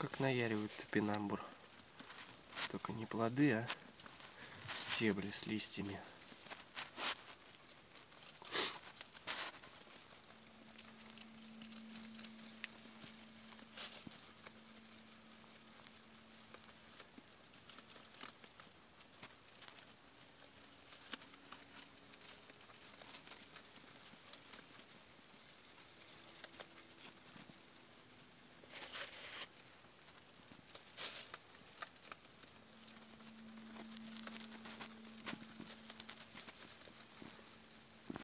как наяривают топинамбур. Только не плоды, а стебли с листьями.